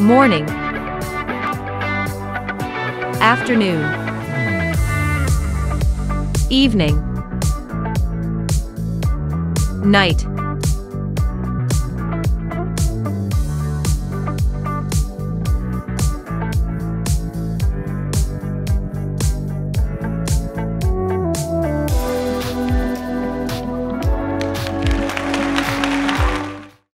morning. Afternoon. Evening. Night.